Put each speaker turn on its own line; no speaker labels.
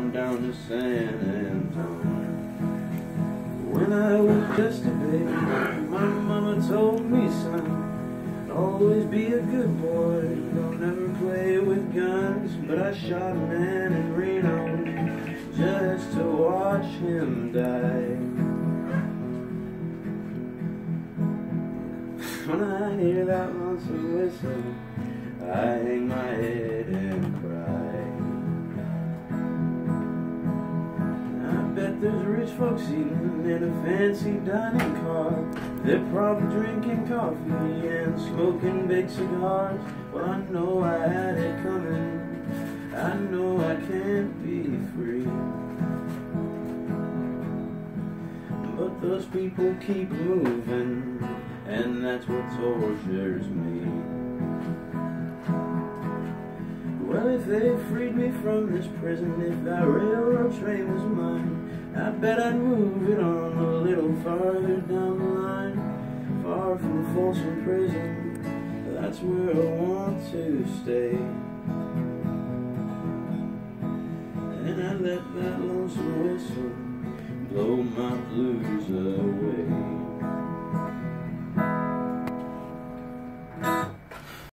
on down to San Antonio. When I was just a baby, my mama told me, son, always be a good boy. Don't ever play with guns. But I shot a man in Reno just to watch him die. When I hear that lonesome whistle, I hang my bet there's rich folks eating in a fancy dining car. They're probably drinking coffee and smoking big cigars. Well, I know I had it coming. I know I can't be free. But those people keep moving, and that's what tortures me. Well, if they freed me from this prison, if that railroad train was I bet I'd move it on a little farther down the line, far from the Folsom Prison. That's where I want to stay. And I let that lonesome whistle